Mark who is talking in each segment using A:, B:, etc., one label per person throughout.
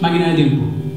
A: Máquina de tiempo.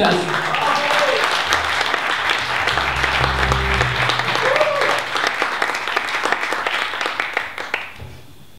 A: Gracias.